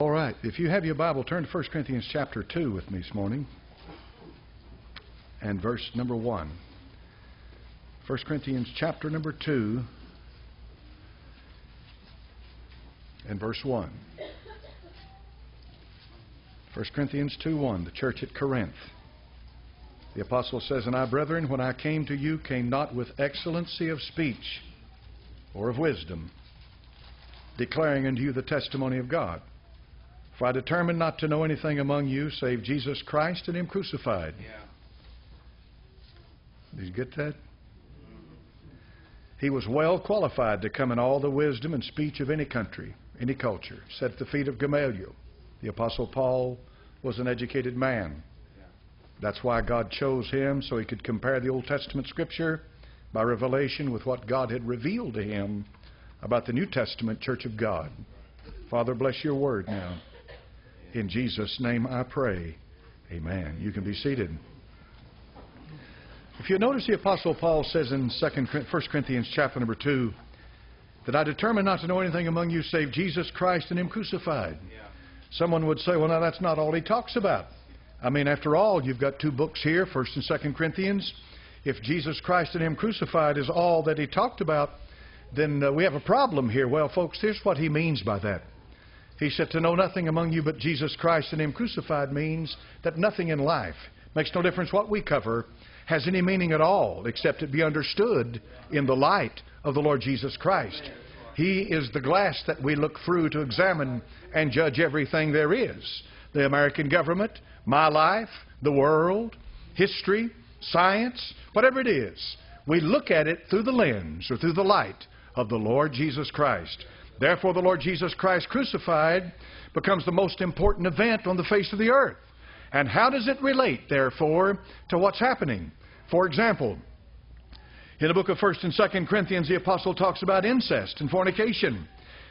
All right. If you have your Bible, turn to 1 Corinthians chapter 2 with me this morning and verse number 1. 1 Corinthians chapter number 2 and verse 1. 1 Corinthians 2 1, the church at Corinth. The apostle says, And I, brethren, when I came to you, came not with excellency of speech or of wisdom, declaring unto you the testimony of God. For I determined not to know anything among you save Jesus Christ and Him crucified. Yeah. Did you get that? He was well qualified to come in all the wisdom and speech of any country, any culture. Set at the feet of Gamaliel. The Apostle Paul was an educated man. That's why God chose him, so he could compare the Old Testament Scripture by revelation with what God had revealed to him about the New Testament Church of God. Father, bless your word now. In Jesus' name I pray. Amen. You can be seated. If you notice, the Apostle Paul says in 2 1 Corinthians chapter number 2 that I determined not to know anything among you save Jesus Christ and Him crucified. Yeah. Someone would say, well, now that's not all he talks about. I mean, after all, you've got two books here, 1st and 2nd Corinthians. If Jesus Christ and Him crucified is all that he talked about, then uh, we have a problem here. Well, folks, here's what he means by that. He said, To know nothing among you but Jesus Christ and Him crucified means that nothing in life, makes no difference what we cover, has any meaning at all except it be understood in the light of the Lord Jesus Christ. He is the glass that we look through to examine and judge everything there is. The American government, my life, the world, history, science, whatever it is. We look at it through the lens or through the light of the Lord Jesus Christ. Therefore, the Lord Jesus Christ crucified becomes the most important event on the face of the earth. And how does it relate, therefore, to what's happening? For example, in the book of 1st and 2nd Corinthians, the apostle talks about incest and fornication.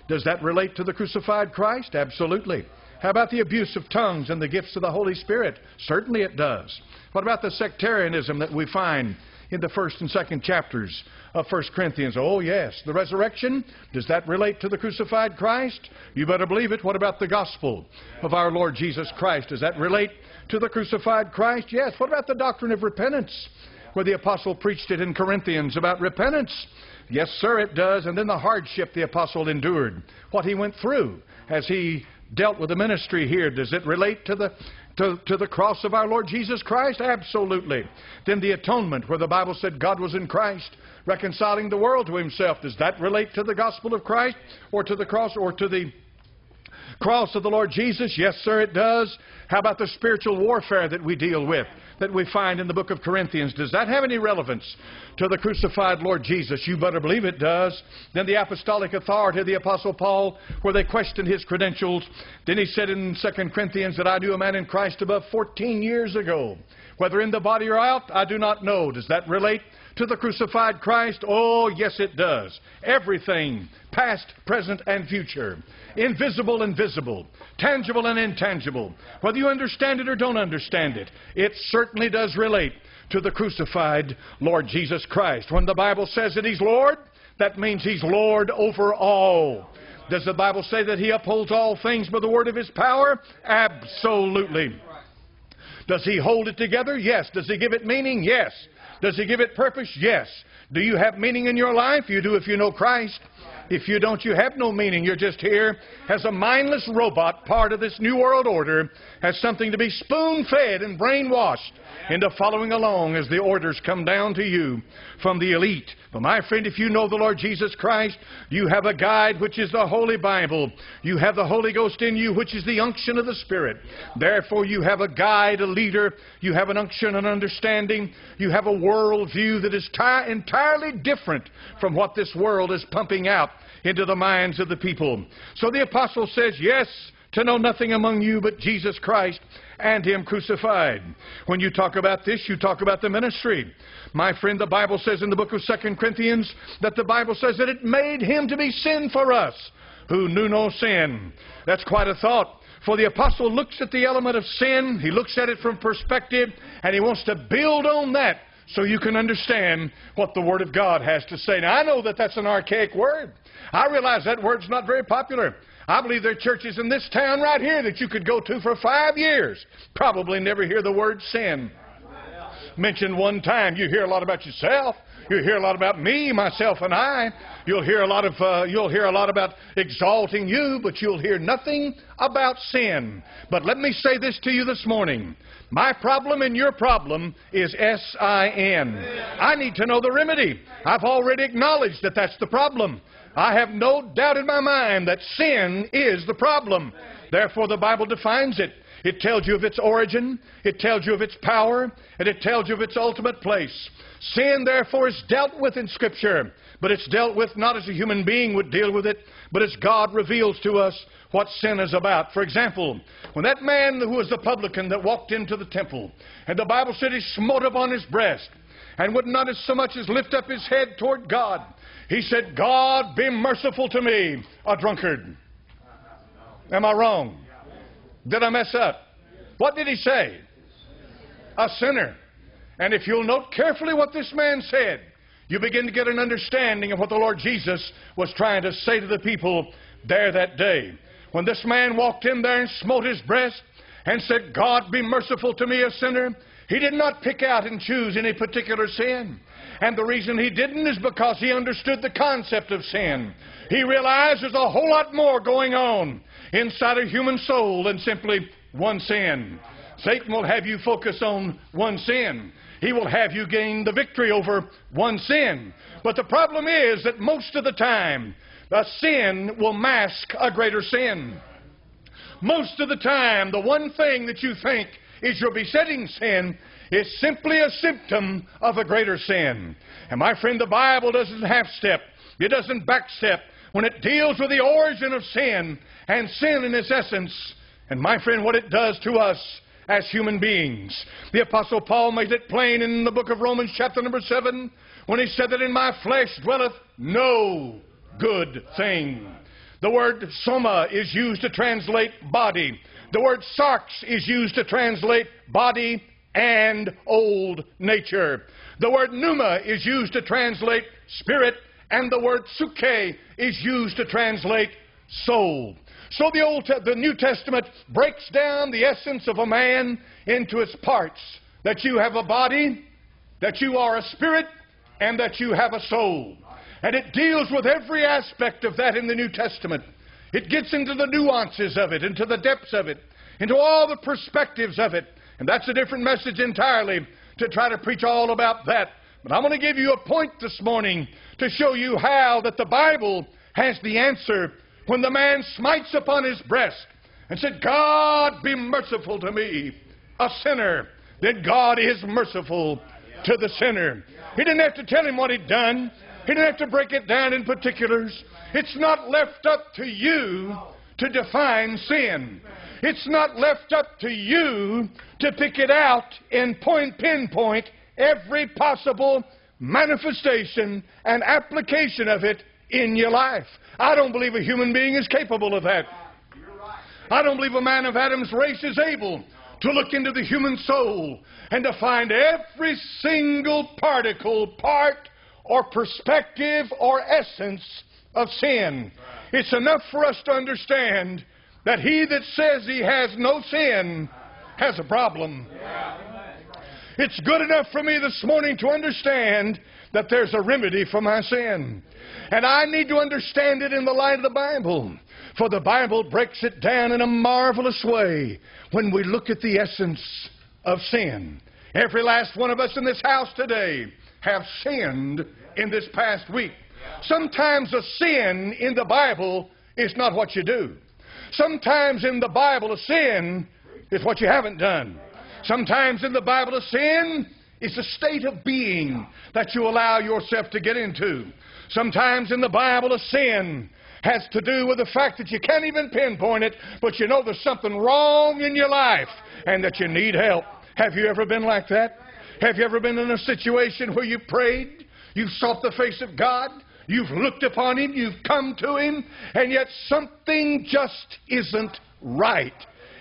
Does that relate to the crucified Christ? Absolutely. How about the abuse of tongues and the gifts of the Holy Spirit? Certainly it does. What about the sectarianism that we find in the first and second chapters of 1 Corinthians? Oh, yes. The resurrection, does that relate to the crucified Christ? You better believe it. What about the gospel of our Lord Jesus Christ? Does that relate to the crucified Christ? Yes. What about the doctrine of repentance? Where the apostle preached it in Corinthians about repentance. Yes, sir, it does. And then the hardship the apostle endured, what he went through as he dealt with the ministry here. Does it relate to the to, to the cross of our Lord Jesus Christ? Absolutely. Then the atonement, where the Bible said God was in Christ, reconciling the world to himself. Does that relate to the gospel of Christ or to the cross or to the cross of the Lord Jesus? Yes, sir, it does. How about the spiritual warfare that we deal with, that we find in the book of Corinthians? Does that have any relevance to the crucified Lord Jesus? You better believe it does. Then the apostolic authority of the Apostle Paul, where they questioned his credentials. Then he said in 2 Corinthians that I knew a man in Christ above 14 years ago. Whether in the body or out, I do not know. Does that relate to the crucified Christ? Oh, yes, it does. Everything, past, present, and future, invisible and visible, tangible and intangible, whether you understand it or don't understand it, it certainly does relate to the crucified Lord Jesus Christ. When the Bible says that He's Lord, that means He's Lord over all. Does the Bible say that He upholds all things by the word of His power? Absolutely. Does He hold it together? Yes. Does He give it meaning? Yes. Does He give it purpose? Yes. Do you have meaning in your life? You do if you know Christ. If you don't, you have no meaning. You're just here as a mindless robot, part of this New World Order, has something to be spoon fed and brainwashed into following along as the orders come down to you from the elite. But my friend, if you know the Lord Jesus Christ, you have a guide which is the Holy Bible. You have the Holy Ghost in you, which is the unction of the Spirit. Therefore, you have a guide, a leader. You have an unction an understanding. You have a worldview that is entirely different from what this world is pumping out into the minds of the people. So the apostle says, Yes, to know nothing among you but Jesus Christ and Him crucified. When you talk about this, you talk about the ministry. My friend, the Bible says in the book of 2 Corinthians that the Bible says that it made Him to be sin for us who knew no sin. That's quite a thought. For the apostle looks at the element of sin, he looks at it from perspective, and he wants to build on that so you can understand what the Word of God has to say. Now, I know that that's an archaic word. I realize that word's not very popular. I believe there are churches in this town right here that you could go to for five years, probably never hear the word sin mentioned one time. You hear a lot about yourself. You hear a lot about me, myself, and I. You'll hear a lot of uh, you'll hear a lot about exalting you, but you'll hear nothing about sin. But let me say this to you this morning: my problem and your problem is S I N. I need to know the remedy. I've already acknowledged that that's the problem. I have no doubt in my mind that sin is the problem. Therefore, the Bible defines it. It tells you of its origin, it tells you of its power, and it tells you of its ultimate place. Sin, therefore, is dealt with in Scripture, but it's dealt with not as a human being would deal with it, but as God reveals to us what sin is about. For example, when that man who was the publican that walked into the temple, and the Bible said he smote upon his breast, and would not as so much as lift up his head toward God, he said, God, be merciful to me, a drunkard. Am I wrong? Did I mess up? What did he say? A sinner. And if you'll note carefully what this man said, you begin to get an understanding of what the Lord Jesus was trying to say to the people there that day. When this man walked in there and smote his breast and said, God be merciful to me, a sinner, he did not pick out and choose any particular sin. And the reason he didn't is because he understood the concept of sin. He realized there's a whole lot more going on inside a human soul than simply one sin. Satan will have you focus on one sin. He will have you gain the victory over one sin. But the problem is that most of the time, a sin will mask a greater sin. Most of the time, the one thing that you think is your besetting sin is simply a symptom of a greater sin. And my friend, the Bible doesn't half step, it doesn't backstep when it deals with the origin of sin and sin in its essence. And my friend, what it does to us as human beings. The Apostle Paul made it plain in the book of Romans, chapter number 7, when he said that in my flesh dwelleth no good thing. The word soma is used to translate body. The word sarx is used to translate body and old nature. The word pneuma is used to translate spirit, and the word psuche is used to translate soul. So the Old, the New Testament breaks down the essence of a man into its parts. That you have a body, that you are a spirit, and that you have a soul. And it deals with every aspect of that in the New Testament. It gets into the nuances of it, into the depths of it, into all the perspectives of it. And that's a different message entirely to try to preach all about that. But I'm going to give you a point this morning to show you how that the Bible has the answer when the man smites upon his breast and said, God be merciful to me, a sinner, then God is merciful to the sinner. He didn't have to tell him what he'd done. He didn't have to break it down in particulars. It's not left up to you to define sin. It's not left up to you to pick it out and point pinpoint every possible manifestation and application of it in your life. I don't believe a human being is capable of that. I don't believe a man of Adam's race is able to look into the human soul and to find every single particle, part, or perspective or essence of sin. It's enough for us to understand that he that says he has no sin has a problem. It's good enough for me this morning to understand that there's a remedy for my sin. And I need to understand it in the light of the Bible. For the Bible breaks it down in a marvelous way when we look at the essence of sin. Every last one of us in this house today have sinned in this past week. Sometimes a sin in the Bible is not what you do. Sometimes in the Bible a sin is what you haven't done. Sometimes in the Bible a sin is a state of being that you allow yourself to get into. Sometimes in the Bible, a sin has to do with the fact that you can't even pinpoint it, but you know there's something wrong in your life and that you need help. Have you ever been like that? Have you ever been in a situation where you prayed, you've sought the face of God, you've looked upon Him, you've come to Him, and yet something just isn't right?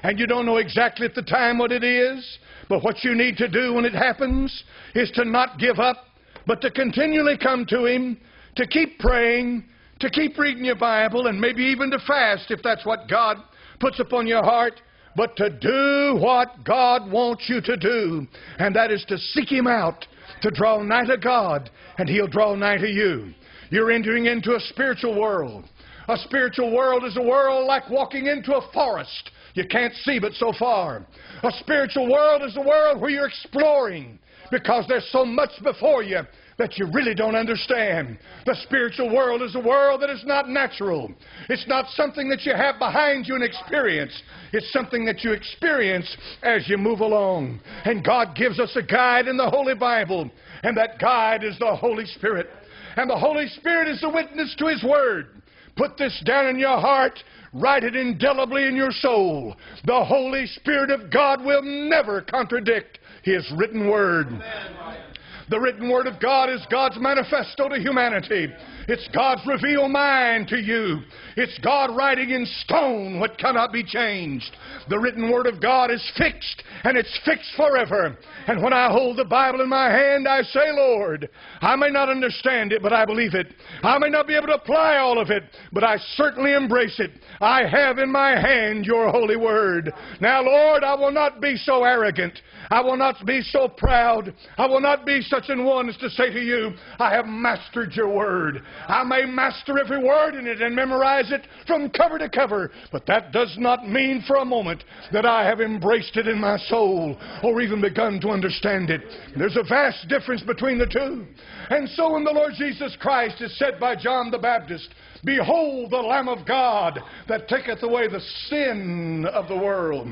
And you don't know exactly at the time what it is, but what you need to do when it happens is to not give up, but to continually come to Him to keep praying, to keep reading your Bible and maybe even to fast if that's what God puts upon your heart, but to do what God wants you to do, and that is to seek Him out, to draw nigh to God, and He'll draw nigh to you. You're entering into a spiritual world. A spiritual world is a world like walking into a forest. You can't see but so far. A spiritual world is a world where you're exploring because there's so much before you that you really don't understand. The spiritual world is a world that is not natural. It's not something that you have behind you and experience. It's something that you experience as you move along. And God gives us a guide in the Holy Bible, and that guide is the Holy Spirit. And the Holy Spirit is the witness to His Word. Put this down in your heart. Write it indelibly in your soul. The Holy Spirit of God will never contradict His written Word. Amen. The written Word of God is God's manifesto to humanity. It's God's revealed mind to you. It's God writing in stone what cannot be changed. The written Word of God is fixed, and it's fixed forever. And when I hold the Bible in my hand, I say, Lord, I may not understand it, but I believe it. I may not be able to apply all of it, but I certainly embrace it. I have in my hand your holy Word. Now, Lord, I will not be so arrogant. I will not be so proud. I will not be such an one as to say to you, I have mastered your Word. I may master every word in it and memorize it from cover to cover, but that does not mean for a moment that I have embraced it in my soul or even begun to understand it. There's a vast difference between the two. And so when the Lord Jesus Christ is said by John the Baptist, Behold the Lamb of God that taketh away the sin of the world.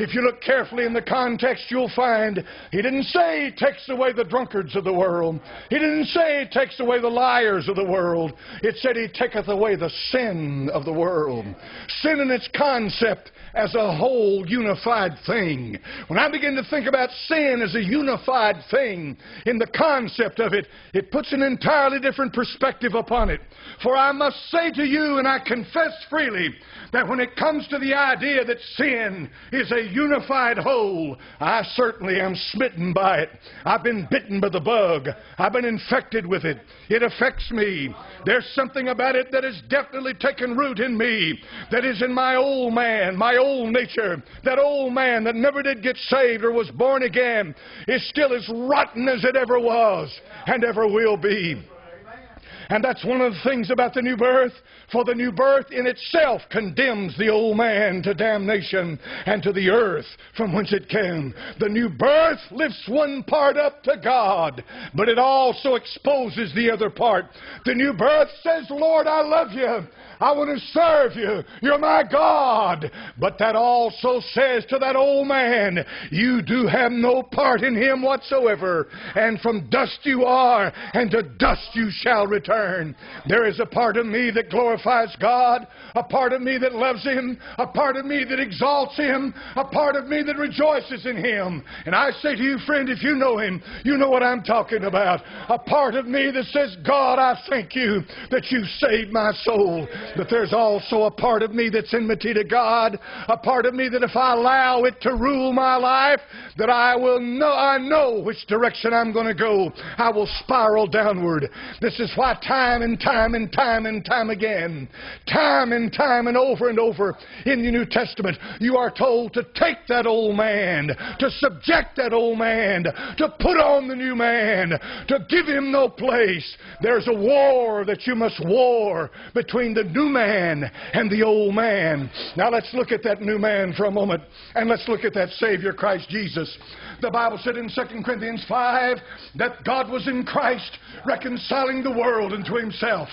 If you look carefully in the context, you'll find he didn't say he takes away the drunkards of the world. He didn't say he takes away the liars of the world. It said he taketh away the sin of the world. Sin in its concept as a whole unified thing. When I begin to think about sin as a unified thing in the concept of it, it puts an entirely different perspective upon it. For I must say to you, and I confess freely, that when it comes to the idea that sin is a unified whole, I certainly am smitten by it. I've been bitten by the bug. I've been infected with it. It affects me. There's something about it that has definitely taken root in me, that is in my old man, my old nature. That old man that never did get saved or was born again is still as rotten as it ever was and ever will be. And that's one of the things about the new birth. For the new birth in itself condemns the old man to damnation and to the earth from whence it came. The new birth lifts one part up to God, but it also exposes the other part. The new birth says, Lord, I love you. I want to serve you. You're my God. But that also says to that old man, you do have no part in him whatsoever. And from dust you are, and to dust you shall return. There is a part of me that glorifies God, a part of me that loves him, a part of me that exalts him, a part of me that rejoices in him. And I say to you, friend, if you know him, you know what I'm talking about. A part of me that says, God, I thank you that you saved my soul. But there's also a part of me that's enmity to God, a part of me that if I allow it to rule my life, that I will know, I know which direction I'm going to go. I will spiral downward. This is why time and time and time and time again, time and time and over and over in the New Testament, you are told to take that old man, to subject that old man, to put on the new man, to give him no place. There's a war that you must war between the new man and the old man. Now let's look at that new man for a moment and let's look at that Savior Christ Jesus. The Bible said in 2 Corinthians 5 that God was in Christ reconciling the world unto himself.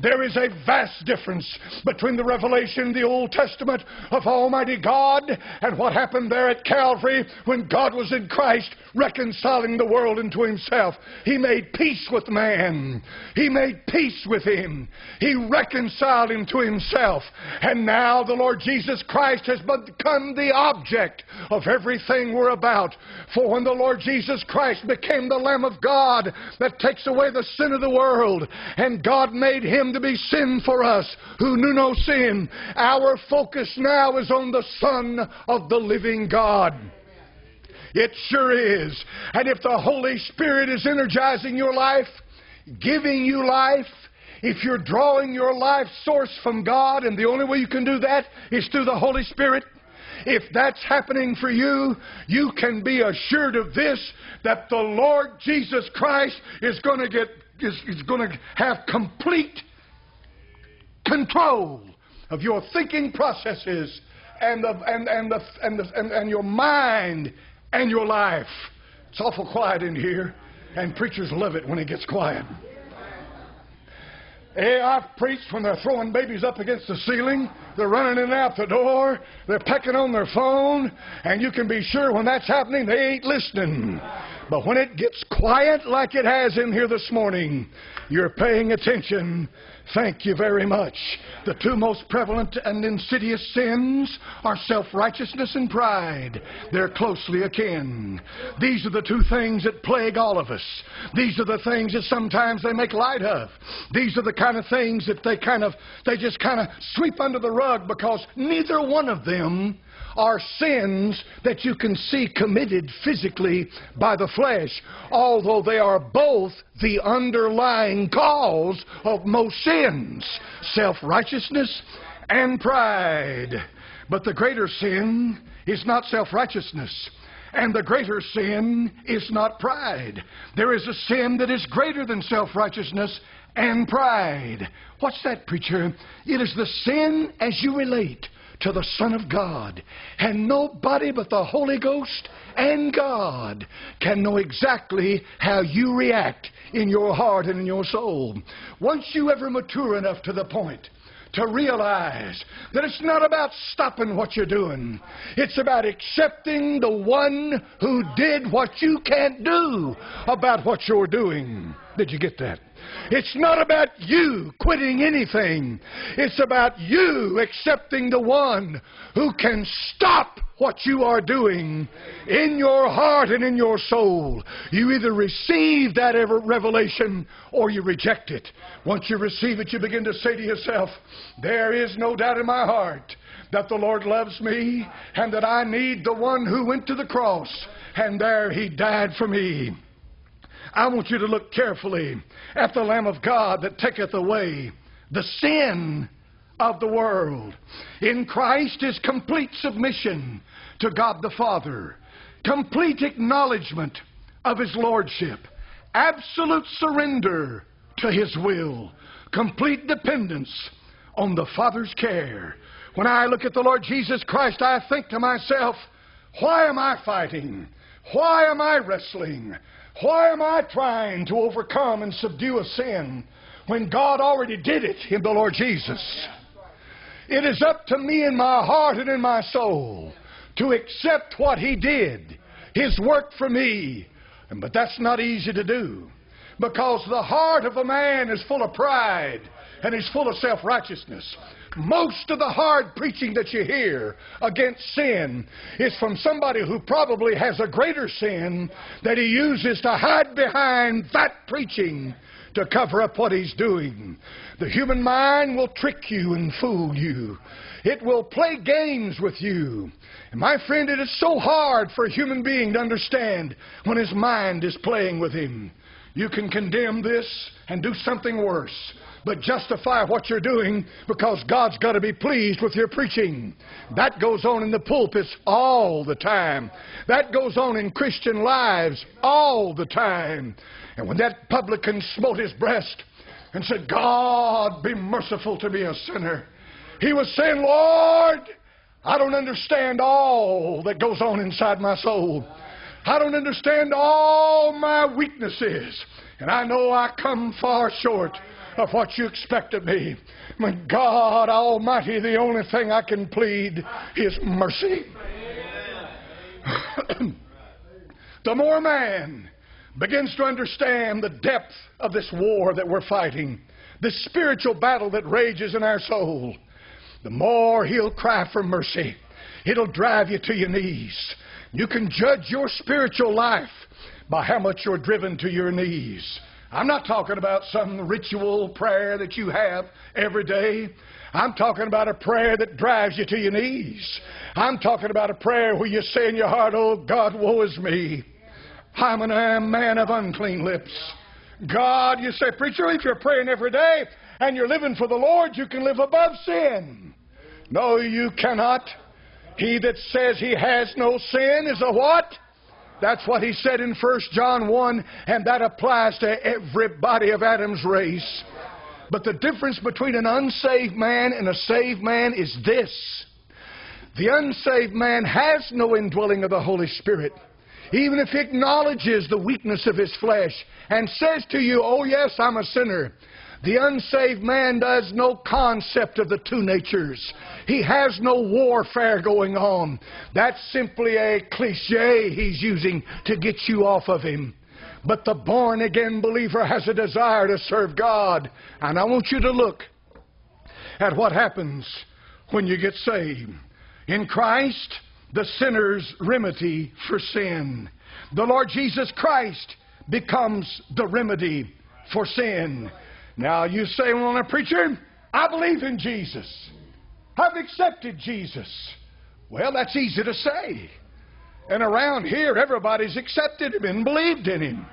There is a vast difference between the revelation in the Old Testament of Almighty God and what happened there at Calvary when God was in Christ reconciling the world into himself. He made peace with man. He made peace with him. He reconciled him to himself. And now the Lord Jesus Christ has become the object of everything we're about. For when the Lord Jesus Christ became the Lamb of God that takes away the sin of the world, and God made him to be sin for us who knew no sin, our focus now is on the Son of the living God. It sure is. And if the Holy Spirit is energizing your life, giving you life, if you're drawing your life source from God, and the only way you can do that is through the Holy Spirit, if that's happening for you, you can be assured of this that the Lord Jesus Christ is going to get is, is going to have complete control of your thinking processes and, the, and, and, the, and, the, and, and your mind and your life. It's awful quiet in here, and preachers love it when it gets quiet. Hey, I've preached when they're throwing babies up against the ceiling, they're running in and out the door, they're pecking on their phone, and you can be sure when that's happening, they ain't listening. But when it gets quiet like it has in here this morning, you're paying attention Thank you very much. The two most prevalent and insidious sins are self righteousness and pride. They're closely akin. These are the two things that plague all of us. These are the things that sometimes they make light of. These are the kind of things that they kind of, they just kind of sweep under the rug because neither one of them are sins that you can see committed physically by the flesh, although they are both the underlying cause of most sins self righteousness and pride. But the greater sin is not self righteousness. And the greater sin is not pride. There is a sin that is greater than self righteousness and pride. What's that, preacher? It is the sin as you relate to the Son of God. And nobody but the Holy Ghost and God can know exactly how you react in your heart and in your soul. Once you ever mature enough to the point to realize that it's not about stopping what you're doing. It's about accepting the one who did what you can't do about what you're doing. Did you get that? It's not about you quitting anything. It's about you accepting the one who can stop what you are doing in your heart and in your soul. You either receive that ever revelation or you reject it. Once you receive it, you begin to say to yourself, There is no doubt in my heart that the Lord loves me and that I need the one who went to the cross and there he died for me. I want you to look carefully at the Lamb of God that taketh away the sin of the world. In Christ is complete submission to God the Father, complete acknowledgement of His Lordship, absolute surrender to His will, complete dependence on the Father's care. When I look at the Lord Jesus Christ, I think to myself, why am I fighting? Why am I wrestling? Why am I trying to overcome and subdue a sin when God already did it in the Lord Jesus? It is up to me in my heart and in my soul to accept what He did, His work for me. But that's not easy to do because the heart of a man is full of pride and he's full of self righteousness. Most of the hard preaching that you hear against sin is from somebody who probably has a greater sin that he uses to hide behind that preaching to cover up what he's doing. The human mind will trick you and fool you. It will play games with you. And my friend, it is so hard for a human being to understand when his mind is playing with him. You can condemn this and do something worse but justify what you're doing because God's got to be pleased with your preaching. That goes on in the pulpits all the time. That goes on in Christian lives all the time. And when that publican smote his breast and said, God, be merciful to me, a sinner, he was saying, Lord, I don't understand all that goes on inside my soul. I don't understand all my weaknesses. And I know I come far short of what you expect of me. My God Almighty, the only thing I can plead is mercy. the more man begins to understand the depth of this war that we're fighting, this spiritual battle that rages in our soul, the more he'll cry for mercy. It'll drive you to your knees. You can judge your spiritual life by how much you're driven to your knees. I'm not talking about some ritual prayer that you have every day. I'm talking about a prayer that drives you to your knees. I'm talking about a prayer where you say in your heart, Oh God, woe is me. I'm a man of unclean lips. God, you say, preacher, if you're praying every day, and you're living for the Lord, you can live above sin. No, you cannot. He that says he has no sin is a what? That's what he said in 1 John 1, and that applies to everybody of Adam's race. But the difference between an unsaved man and a saved man is this. The unsaved man has no indwelling of the Holy Spirit. Even if he acknowledges the weakness of his flesh and says to you, Oh, yes, I'm a sinner. The unsaved man does no concept of the two natures. He has no warfare going on. That's simply a cliche he's using to get you off of him. But the born again believer has a desire to serve God. And I want you to look at what happens when you get saved. In Christ, the sinner's remedy for sin. The Lord Jesus Christ becomes the remedy for sin. Now you say, well, a preacher, I believe in Jesus. I've accepted Jesus. Well, that's easy to say. And around here, everybody's accepted him and believed in him.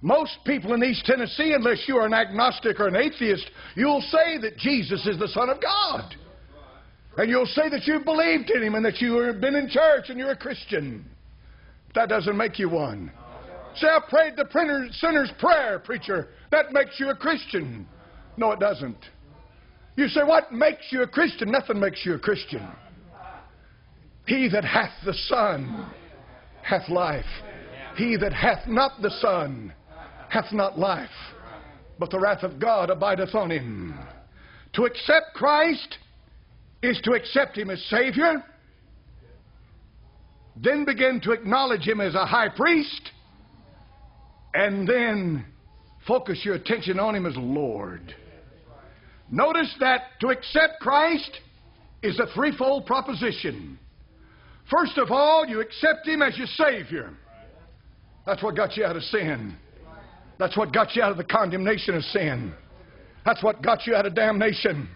Most people in East Tennessee, unless you are an agnostic or an atheist, you'll say that Jesus is the Son of God. And you'll say that you've believed in him and that you've been in church and you're a Christian. That doesn't make you one. I prayed the sinner's prayer, preacher. That makes you a Christian. No, it doesn't. You say, What makes you a Christian? Nothing makes you a Christian. He that hath the Son hath life. He that hath not the Son hath not life, but the wrath of God abideth on him. To accept Christ is to accept Him as Savior, then begin to acknowledge Him as a high priest, and then focus your attention on Him as Lord. Notice that to accept Christ is a threefold proposition. First of all, you accept Him as your Savior. That's what got you out of sin. That's what got you out of the condemnation of sin. That's what got you out of damnation.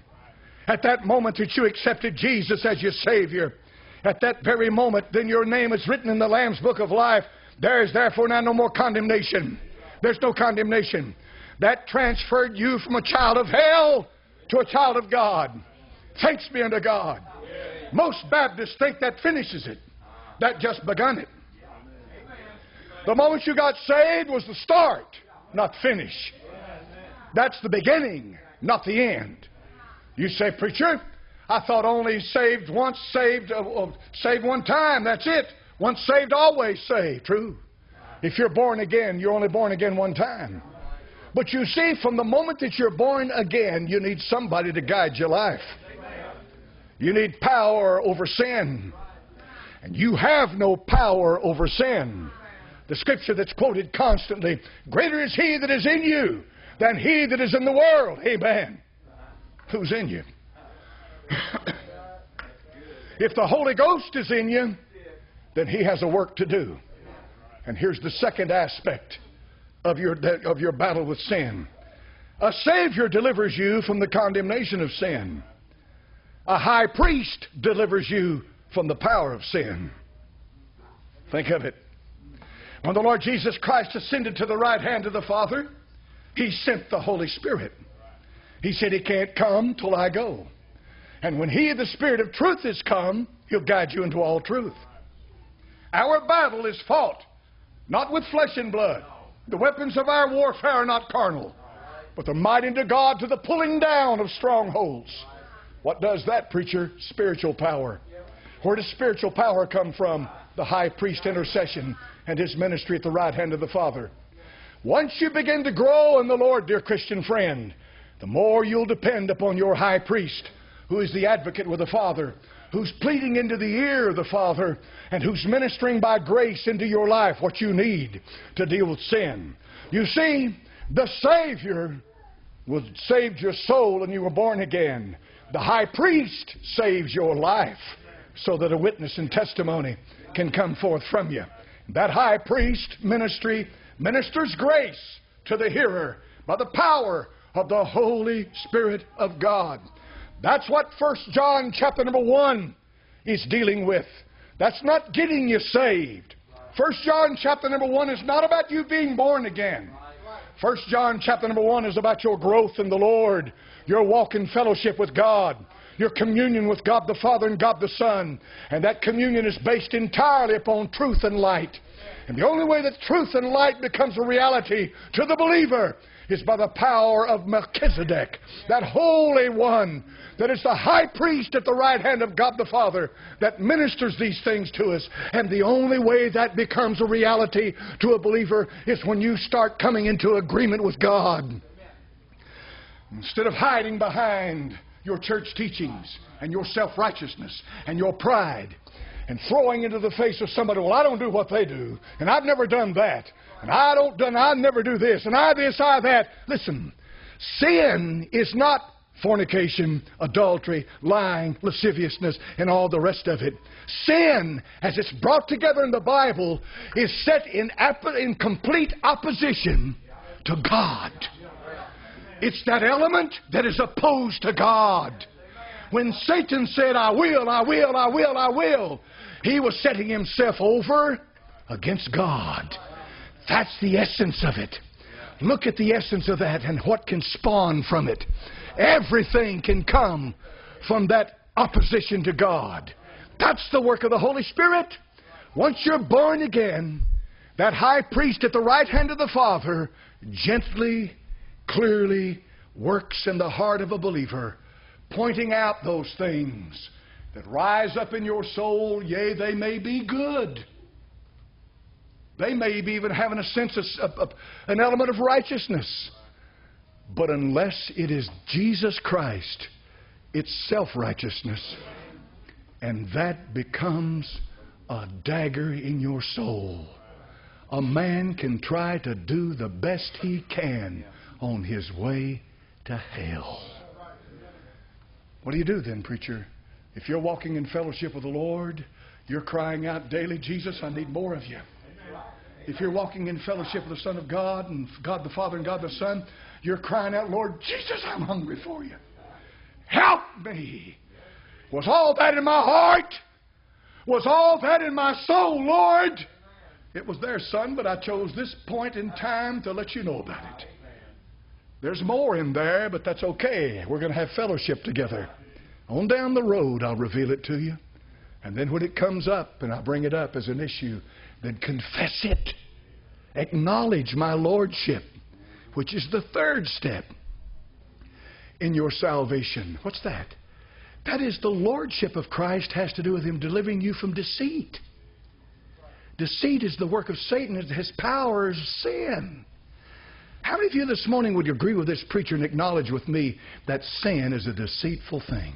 At that moment that you accepted Jesus as your Savior, at that very moment, then your name is written in the Lamb's Book of Life. There is therefore now no more condemnation. There's no condemnation. That transferred you from a child of hell to a child of God. Thanks be unto God. Most Baptists think that finishes it. That just begun it. The moment you got saved was the start, not finish. That's the beginning, not the end. You say, Preacher, I thought only saved once, saved, uh, uh, saved one time. That's it. Once saved, always saved. True. If you're born again, you're only born again one time. But you see, from the moment that you're born again, you need somebody to guide your life. You need power over sin. And you have no power over sin. The scripture that's quoted constantly greater is he that is in you than he that is in the world. Amen who's in you. if the Holy Ghost is in you, then He has a work to do. And here's the second aspect of your, of your battle with sin. A Savior delivers you from the condemnation of sin. A high priest delivers you from the power of sin. Think of it. When the Lord Jesus Christ ascended to the right hand of the Father, He sent the Holy Spirit. He said, He can't come till I go. And when He, the Spirit of truth, is come, He'll guide you into all truth. Our battle is fought not with flesh and blood. The weapons of our warfare are not carnal, but they're mighty to God to the pulling down of strongholds. What does that, preacher? Spiritual power. Where does spiritual power come from? The high priest intercession and his ministry at the right hand of the Father. Once you begin to grow in the Lord, dear Christian friend, the more you'll depend upon your high priest, who is the advocate with the Father, who's pleading into the ear of the Father, and who's ministering by grace into your life what you need to deal with sin. You see, the Savior saved your soul and you were born again. The high priest saves your life so that a witness and testimony can come forth from you. That high priest ministry ministers grace to the hearer by the power of the Holy Spirit of God. That's what First John chapter number 1 is dealing with. That's not getting you saved. First John chapter number 1 is not about you being born again. First John chapter number one is about your growth in the Lord, your walk in fellowship with God, your communion with God the Father and God the Son. And that communion is based entirely upon truth and light. And the only way that truth and light becomes a reality to the believer is by the power of Melchizedek, that holy one that is the high priest at the right hand of God the Father that ministers these things to us. And the only way that becomes a reality to a believer is when you start coming into agreement with God. Instead of hiding behind your church teachings and your self righteousness and your pride and throwing into the face of somebody, well, I don't do what they do, and I've never done that, and I don't done, I never do this, and I this, I that. Listen, sin is not fornication, adultery, lying, lasciviousness, and all the rest of it. Sin, as it's brought together in the Bible, is set in, in complete opposition to God. It's that element that is opposed to God. When Satan said, I will, I will, I will, I will, he was setting himself over against God. That's the essence of it. Look at the essence of that and what can spawn from it. Everything can come from that opposition to God. That's the work of the Holy Spirit. Once you're born again, that high priest at the right hand of the Father gently, clearly works in the heart of a believer, pointing out those things that rise up in your soul. Yea, they may be good. They may be even having a sense of, of, of an element of righteousness. But unless it is Jesus Christ, it's self righteousness. And that becomes a dagger in your soul. A man can try to do the best he can on his way to hell. What do you do then, preacher? If you're walking in fellowship with the Lord, you're crying out daily, Jesus, I need more of you. If you're walking in fellowship with the Son of God and God the Father and God the Son, you're crying out, Lord Jesus, I'm hungry for you. Help me. Was all that in my heart? Was all that in my soul, Lord? It was there, son, but I chose this point in time to let you know about it. There's more in there, but that's okay. We're going to have fellowship together. On down the road, I'll reveal it to you. And then when it comes up and I bring it up as an issue, then confess it. Acknowledge my lordship which is the third step in your salvation. What's that? That is the lordship of Christ has to do with him delivering you from deceit. Deceit is the work of Satan. His power is sin. How many of you this morning would agree with this preacher and acknowledge with me that sin is a deceitful thing?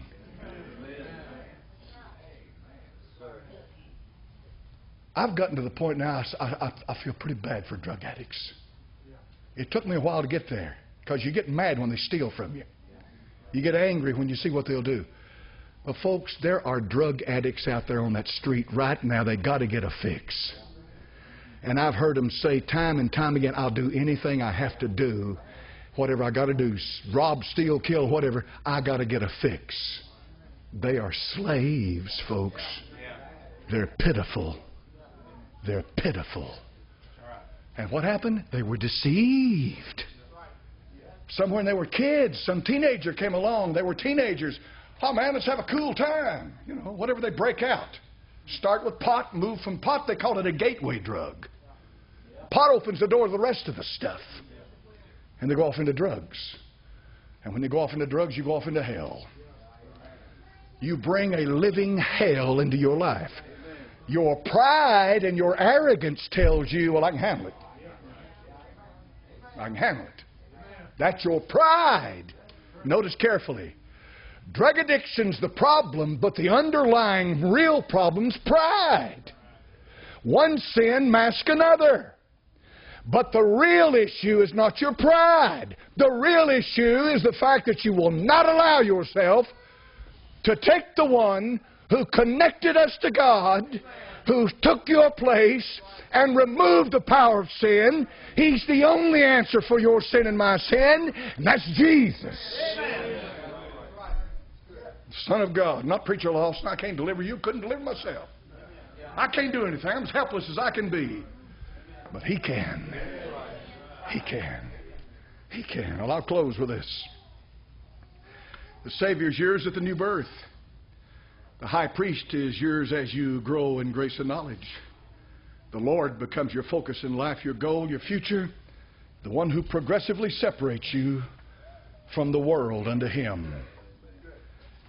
I've gotten to the point now I, I, I feel pretty bad for drug addicts. It took me a while to get there because you get mad when they steal from you. You get angry when you see what they'll do. But, folks, there are drug addicts out there on that street right now. They got to get a fix. And I've heard them say time and time again, I'll do anything I have to do, whatever I got to do, rob, steal, kill, whatever, I got to get a fix. They are slaves, folks. They're pitiful. They're pitiful. And what happened? They were deceived. Some when they were kids, some teenager came along. They were teenagers. Oh man, let's have a cool time. You know, whatever they break out. Start with pot, move from pot. They call it a gateway drug. Pot opens the door to the rest of the stuff. And they go off into drugs. And when they go off into drugs, you go off into hell. You bring a living hell into your life. Your pride and your arrogance tells you, well, I can handle it. I can handle it. That's your pride. Notice carefully. Drug addiction's the problem, but the underlying real problem's pride. One sin masks another. But the real issue is not your pride. The real issue is the fact that you will not allow yourself to take the one who connected us to God who took your place and removed the power of sin. He's the only answer for your sin and my sin, and that's Jesus. Son of God, not preacher lost. I can't deliver you. Couldn't deliver myself. I can't do anything. I'm as helpless as I can be. But He can. He can. He can. Well, I'll close with this. The Savior's yours at the new birth. The high priest is yours as you grow in grace and knowledge. The Lord becomes your focus in life, your goal, your future, the one who progressively separates you from the world unto Him.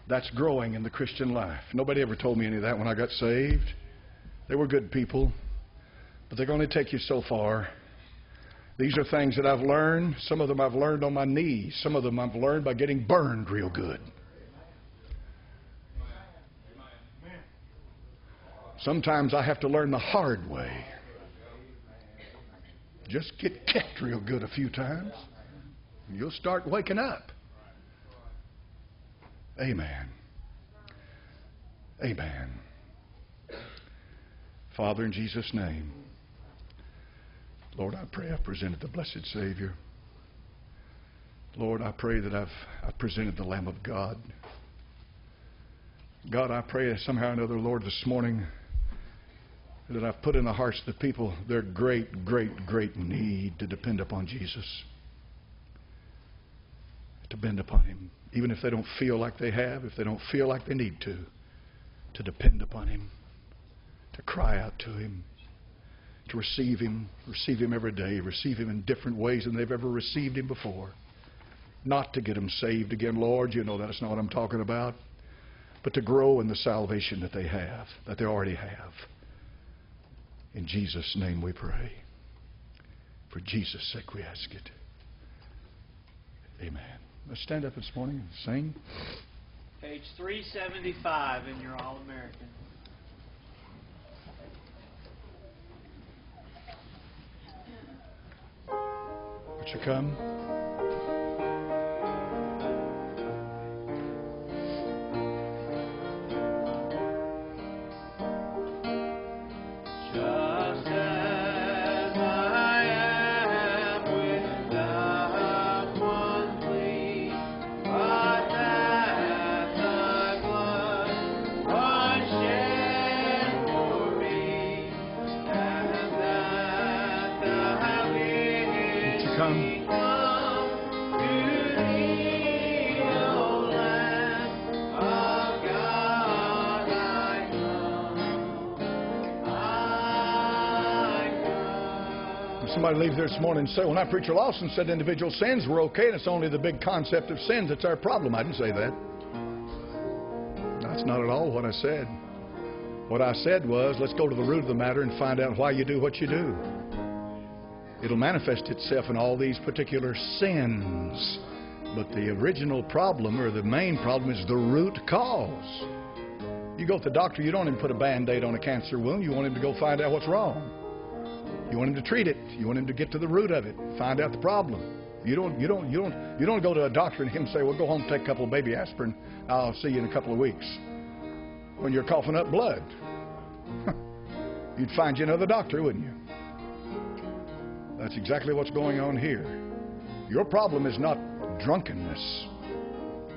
That's growing in the Christian life. Nobody ever told me any of that when I got saved. They were good people, but they're going to take you so far. These are things that I've learned. Some of them I've learned on my knees. Some of them I've learned by getting burned real good. Sometimes I have to learn the hard way. Just get kicked real good a few times, and you'll start waking up. Amen. Amen. Father, in Jesus' name, Lord, I pray I've presented the blessed Savior. Lord, I pray that I've, I've presented the Lamb of God. God, I pray somehow or another, Lord, this morning that I've put in the hearts of the people their great, great, great need to depend upon Jesus. To depend upon Him. Even if they don't feel like they have, if they don't feel like they need to, to depend upon Him, to cry out to Him, to receive Him, receive Him every day, receive Him in different ways than they've ever received Him before. Not to get them saved again, Lord, you know that's not what I'm talking about, but to grow in the salvation that they have, that they already have. In Jesus' name we pray. For Jesus' sake we ask it. Amen. Let's stand up this morning and sing. Page 375 in your All American. Would you come? Somebody leave here this morning and say, when I preacher Lawson said individual sins were okay and it's only the big concept of sins that's our problem. I didn't say that. That's not at all what I said. What I said was, let's go to the root of the matter and find out why you do what you do. It'll manifest itself in all these particular sins. But the original problem or the main problem is the root cause. You go to the doctor, you don't even put a band aid on a cancer wound. You want him to go find out what's wrong. You want him to treat it. You want him to get to the root of it, find out the problem. You don't, you don't, you don't, you don't go to a doctor and him say, "Well, go home, take a couple of baby aspirin. I'll see you in a couple of weeks." When you're coughing up blood, you'd find you another doctor, wouldn't you? That's exactly what's going on here. Your problem is not drunkenness.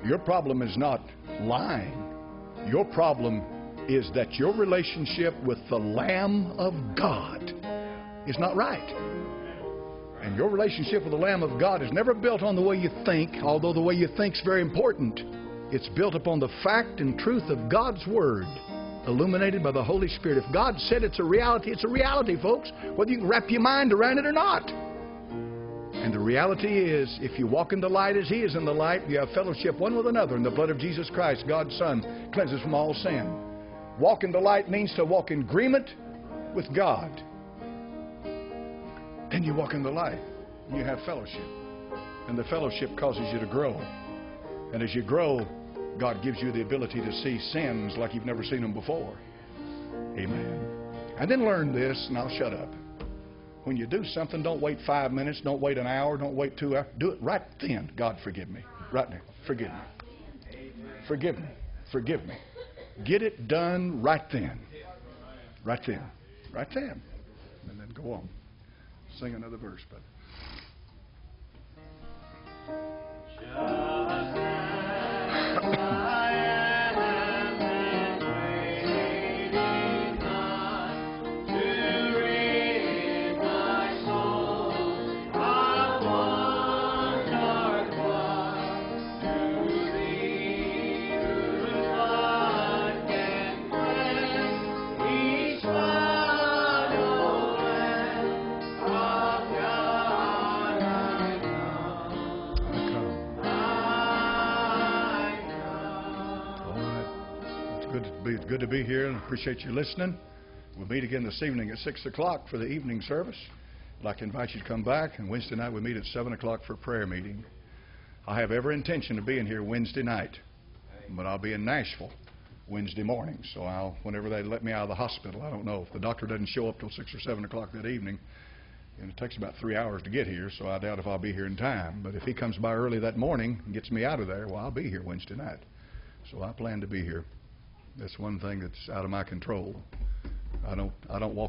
Your problem is not lying. Your problem is that your relationship with the Lamb of God is not right. And your relationship with the Lamb of God is never built on the way you think, although the way you think is very important. It's built upon the fact and truth of God's Word, illuminated by the Holy Spirit. If God said it's a reality, it's a reality, folks, whether you can wrap your mind around it or not. And the reality is, if you walk in the light as He is in the light, you have fellowship one with another, and the blood of Jesus Christ, God's Son, cleanses from all sin. Walk in the light means to walk in agreement with God. Then you walk in the light, and you have fellowship. And the fellowship causes you to grow. And as you grow, God gives you the ability to see sins like you've never seen them before. Amen. And then learn this, and I'll shut up. When you do something, don't wait five minutes, don't wait an hour, don't wait two hours. Do it right then. God, forgive me. Right now. Forgive me. Forgive me. Forgive me. Get it done right then. Right then. Right then. And then go on. Sing another verse, brother. Just good to be here and appreciate you listening. We'll meet again this evening at 6 o'clock for the evening service. I'd like to invite you to come back, and Wednesday night we meet at 7 o'clock for prayer meeting. I have every intention of being here Wednesday night, but I'll be in Nashville Wednesday morning. So I'll, whenever they let me out of the hospital, I don't know if the doctor doesn't show up till 6 or 7 o'clock that evening. And it takes about three hours to get here, so I doubt if I'll be here in time. But if he comes by early that morning and gets me out of there, well, I'll be here Wednesday night. So I plan to be here. That's one thing that's out of my control. I don't I don't walk